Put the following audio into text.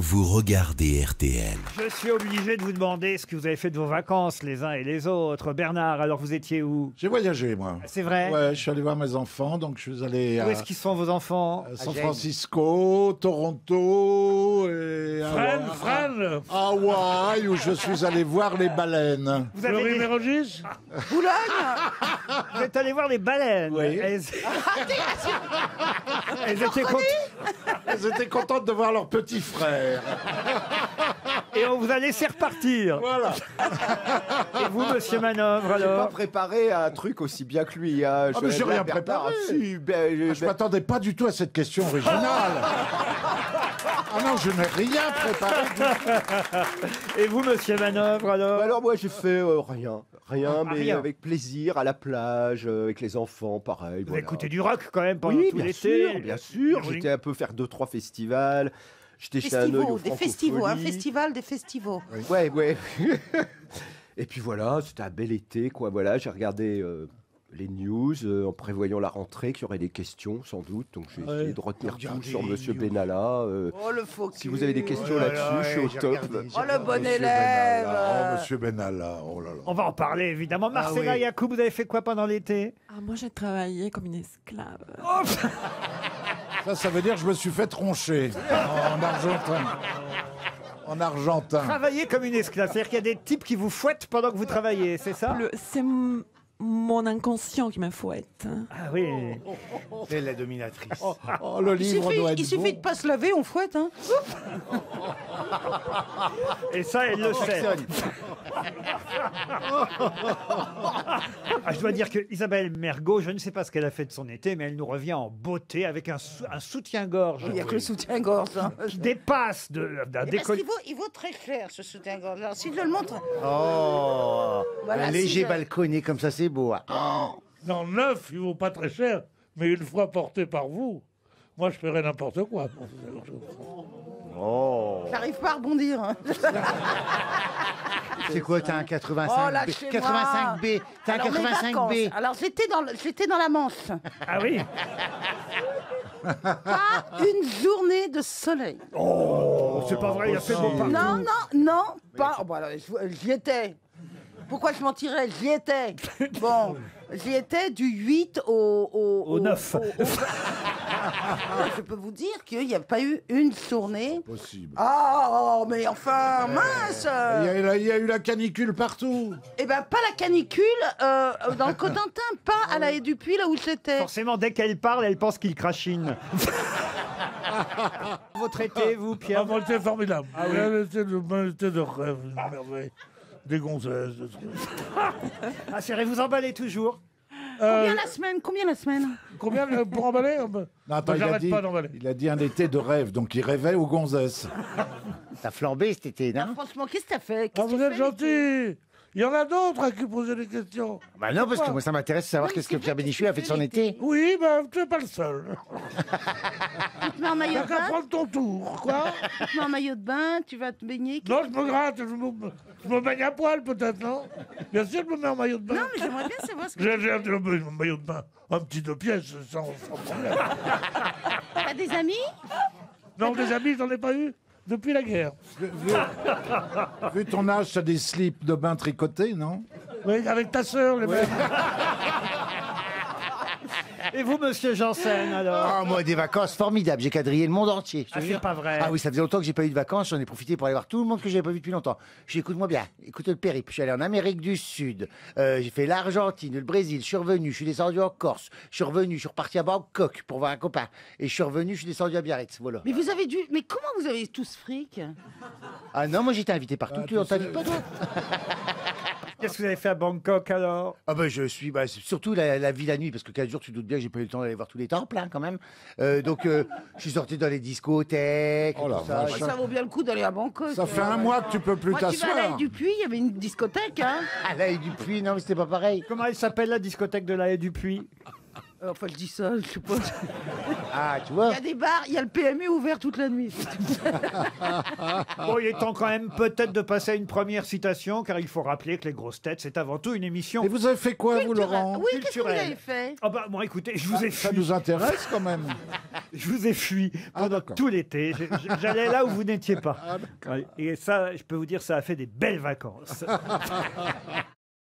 vous regardez RTL. Je suis obligé de vous demander ce que vous avez fait de vos vacances les uns et les autres. Bernard, alors vous étiez où? J'ai voyagé, moi. C'est vrai? Ouais, je suis allé voir mes enfants, donc je suis allé Où à est-ce qu'ils sont vos enfants? à San Francisco, Toronto et Fran, Hawaï- Fran, Hawaï, où je suis allé voir les baleines. vous, avez Fleury des- Mérogis vous êtes allé voir les baleines. Elles, Elles étaient contentes. Elles étaient contentes de voir leur petit frère. Et on vous a laissé repartir. Voilà. Et vous, monsieur Manœuvre, J'ai pas alors préparé un truc aussi bien que lui. Hein. Ah, mais j'ai vais rien Bernard, préparé. si, ben, je- Je ben, m'attendais pas du tout à cette question originale. Ah non, je n'ai rien préparé. Et vous, monsieur Manœuvre, alors alors moi j'ai fait euh, rien, rien, Ah, mais rien. avec plaisir, à la plage, euh, avec les enfants, pareil. Vous voilà. écoutez du rock quand même pendant Oui, tout bien l'été sûr, bien sûr. Rolling- J'étais un peu faire deux trois festivals. J'étais chez un œil Festivals, au des festivals, un Francophonie. festival des festivals. Ouais, ouais. Et puis voilà, c'était un bel été, quoi. Voilà, j'ai regardé euh, les news euh, en prévoyant la rentrée, qu'il y aurait des questions sans doute. Donc j'ai Ouais. essayé de retenir tout sur Monsieur news. Benalla. euh, Oh le faux si vous avez des questions là-dessus, je suis au top. Oh le bon Monsieur élève Benalla, Oh, monsieur Benalla, oh là là. On va en parler évidemment. Marcella oui. Yacoub, vous avez fait quoi pendant l'été? Ah, moi, j'ai travaillé comme une esclave. Ça, ça veut dire que je me suis fait troncher en argentin. En argentin. Travailler comme une esclave. C'est-à-dire qu'il y a des types qui vous fouettent pendant que vous travaillez, c'est ça? Le- C'est m- mon inconscient qui me fouette. Ah oui. C'est la dominatrice. Oh, le Il livre suffit, doit être il suffit de pas se laver, on fouette. Hein. Et ça, elle le sait. Ah, je dois dire que Isabelle Mergot, je ne sais pas ce qu'elle a fait de son été, mais elle nous revient en beauté avec un, sou- un soutien-gorge Il n'y a que le soutien-gorge. hein. qui dépasse de- d'un Parce décolleté. qu'il vaut, il vaut très cher ce soutien-gorge. Alors si je le montre, Oh Voilà, Un si léger je- comme ça, c'est beau. hein. Non, neuf, il vaut pas très cher, mais une fois porté par vous, moi je ferais n'importe quoi. pour ce choses. j'arrive pas à rebondir. hein. C'est quoi, t'as un Oh, 85B lâchez-moi. 85B T'as un Alors, mes vacances. 85B Alors j'étais dans, le- j'étais dans la Manche. Ah oui Pas une journée de soleil. Oh, c'est pas vrai, il a fait beau partout. Non, non, non, pas. oh, je- j'y étais. Pourquoi je mentirais? J'y étais. Bon, j'y étais du 8 au. Au, Au 9. je peux vous dire qu'il n'y a pas eu une journée. Possible. Oh, mais enfin, mince Il y, a, eu la- il y a eu la canicule partout. Eh ben, pas la canicule euh, dans le Cotentin, pas à la haie du Puy, là où j'étais. Forcément, dès qu'elle parle, elle pense qu'il crachine. Votre été, vous, Ah, Pierre mon été formidable. Un été de, un été de rêve, une merveille. Des gonzesses, des trucs. Ah, c'est vrai, vous emballez toujours Euh, Combien la semaine Combien la semaine combien euh, pour emballer euh, bah, Non, attends, bah, il, a J'arrête dit, pas d'emballer. il a dit un été de rêve, donc il rêvait aux gonzesses. T'as flambé cet été, non Franchement, qu'est-ce que t'as fait? Ah, Qu'est-ce que vous tu êtes fais, gentil Il y en a d'autres à qui poser des questions. Bah non, parce que moi, ça m'intéresse de savoir qu'est-ce que Pierre Bénichou a fait de son été. Oui, ben, tu n'es pas le seul. Tu te mets en maillot T'as de qu'à bain prendre ton tour, quoi. Tu te mets en maillot de bain, tu vas te baigner. Non, je me gratte, je me, je me baigne à poil, peut-être, non? Bien sûr, je me mets en maillot de bain. Non, mais j'aimerais bien savoir ce que J'ai j'ai un, un maillot de bain, un petit deux pièces, sans, sans problème. t'as des amis? Non, des amis, j'en ai pas eu depuis la guerre. Vu, ton âge, t'as des slips de bain tricotés, non? Oui, avec ta sœur, les mecs. Et vous, monsieur Janssen, alors Ah, moi, des vacances formidables. J'ai quadrillé le monde entier. je te Ah, jure. c'est pas vrai. Ah oui, ça faisait longtemps que j'ai pas eu de vacances. J'en ai profité pour aller voir tout le monde que j'avais pas vu depuis longtemps. Je suis, écoute-moi bien, écoute le périple. Je suis allé en Amérique du Sud. Euh, j'ai fait l'Argentine, le Brésil. Je suis revenu. Je suis descendu en Corse. Je suis revenu. Je suis reparti à Bangkok pour voir un copain. Et je suis revenu. Je suis descendu à Biarritz. Voilà. Mais vous avez dû. Mais comment vous avez tous fric? Ah non, moi j'étais invité partout. tu tu on sais- t'invite pas toi? Qu'est-ce que vous avez fait à Bangkok, alors? Ah ben je suis bah, c'est surtout la, la vie la nuit parce que 4 jours tu doutes bien que j'ai pas eu le temps d'aller voir tous les temples hein, quand même. Euh, donc euh, je suis sorti dans les discothèques. Oh tout ça. vache. Ça vaut bien le coup d'aller à Bangkok. Ça fait un mois que tu peux plus Moi vais à la haie t'asseoir. du Puy, il y avait une discothèque, hein. Ah là et du puits non mais c'était pas pareil. Comment elle s'appelle, la discothèque de la haie du Puy? Euh, Enfin, je dis ça, je sais pas. Ah, tu vois Il y a des bars, il y a le PMU ouvert toute la nuit. Bon, il est temps quand même peut-être de passer à une première citation, car il faut rappeler que les grosses têtes, c'est avant tout une émission. Et vous avez fait quoi, vous, Laurent Oui, qu'est-ce que vous Culturel. avez fait? Ah bah bon, écoutez, je vous ai Ça fui. nous intéresse quand même. Je vous ai fui Ah, pendant d'accord. tout l'été. Je- je- J'allais là où vous n'étiez pas. Ah. Et ça, je peux vous dire, ça a fait des belles vacances.